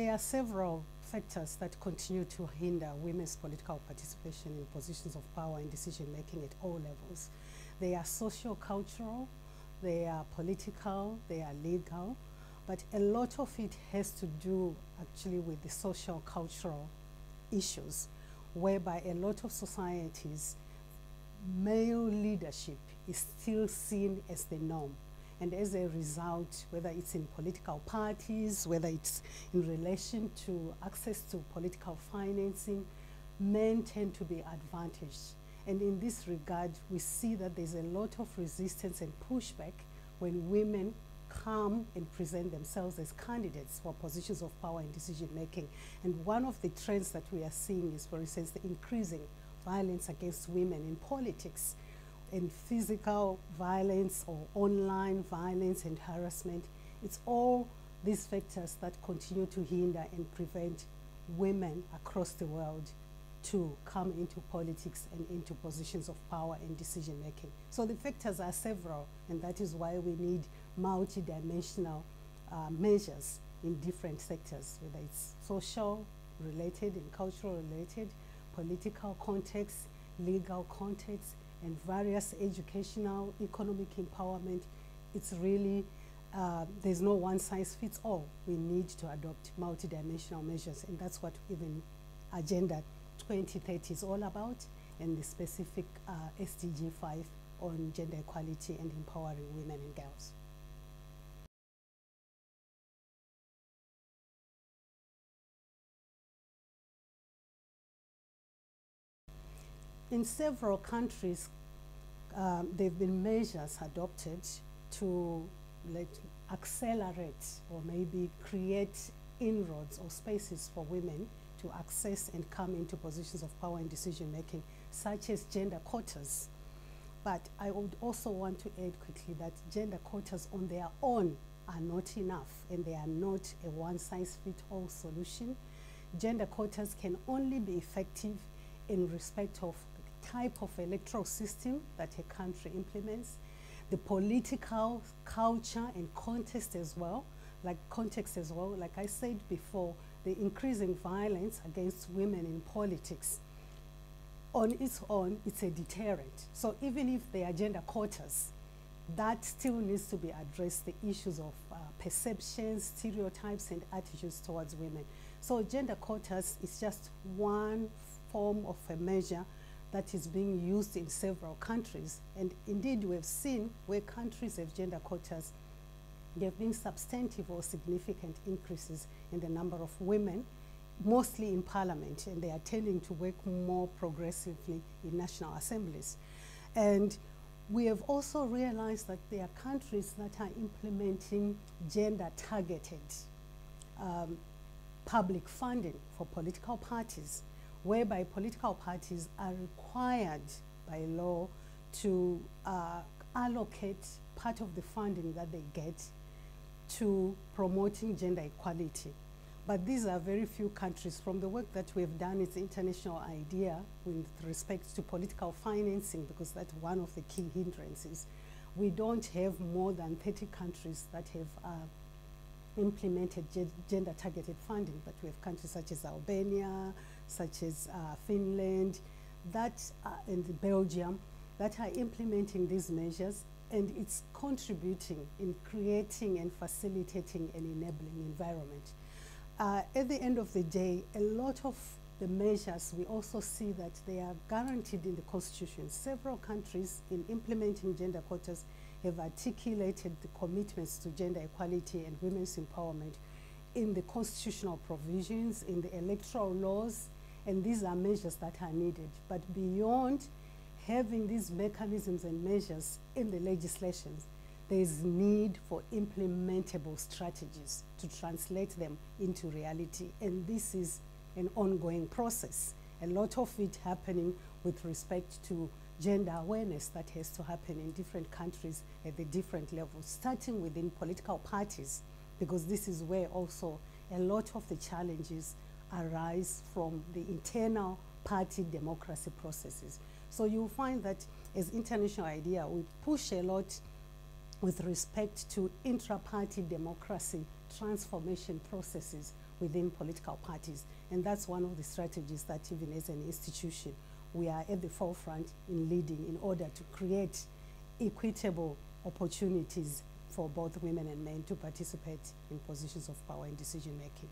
there are several factors that continue to hinder women's political participation in positions of power and decision making at all levels. They are social cultural, they are political, they are legal, but a lot of it has to do actually with the social cultural issues, whereby a lot of societies, male leadership is still seen as the norm. And as a result, whether it's in political parties, whether it's in relation to access to political financing, men tend to be advantaged. And in this regard, we see that there's a lot of resistance and pushback when women come and present themselves as candidates for positions of power and decision making. And one of the trends that we are seeing is, for instance, the increasing violence against women in politics and physical violence or online violence and harassment. It's all these factors that continue to hinder and prevent women across the world to come into politics and into positions of power and decision making. So the factors are several, and that is why we need multidimensional uh, measures in different sectors, whether it's social related and cultural related, political context, legal context, and various educational, economic empowerment, it's really, uh, there's no one size fits all. We need to adopt multidimensional measures, and that's what even Agenda 2030 is all about, and the specific uh, SDG 5 on gender equality and empowering women and girls. In several countries, um, there have been measures adopted to let accelerate or maybe create inroads or spaces for women to access and come into positions of power and decision making, such as gender quotas. But I would also want to add quickly that gender quotas on their own are not enough and they are not a one size fits all solution. Gender quotas can only be effective in respect of type of electoral system that a country implements, the political culture and context as well, like context as well. Like I said before, the increasing violence against women in politics on its own, it's a deterrent. So even if the agenda quotas, that still needs to be addressed, the issues of uh, perceptions, stereotypes, and attitudes towards women. So gender quotas is just one form of a measure that is being used in several countries. And indeed, we have seen where countries have gender quotas, there have been substantive or significant increases in the number of women, mostly in parliament, and they are tending to work more progressively in national assemblies. And we have also realized that there are countries that are implementing gender-targeted um, public funding for political parties whereby political parties are required by law to uh, allocate part of the funding that they get to promoting gender equality. But these are very few countries. From the work that we've done, it's International IDEA with respect to political financing, because that's one of the key hindrances. We don't have more than 30 countries that have uh, implemented gender targeted funding, but we have countries such as Albania, such as uh, Finland, that uh, and Belgium, that are implementing these measures and it's contributing in creating and facilitating an enabling environment. Uh, at the end of the day, a lot of the measures, we also see that they are guaranteed in the constitution. Several countries in implementing gender quotas have articulated the commitments to gender equality and women's empowerment in the constitutional provisions, in the electoral laws, and these are measures that are needed. But beyond having these mechanisms and measures in the legislations, there is need for implementable strategies to translate them into reality. And this is an ongoing process. A lot of it happening with respect to gender awareness that has to happen in different countries at the different levels, starting within political parties, because this is where also a lot of the challenges arise from the internal party democracy processes. So you'll find that as International IDEA, we push a lot with respect to intra-party democracy transformation processes within political parties. And that's one of the strategies that even as an institution, we are at the forefront in leading in order to create equitable opportunities for both women and men to participate in positions of power and decision making.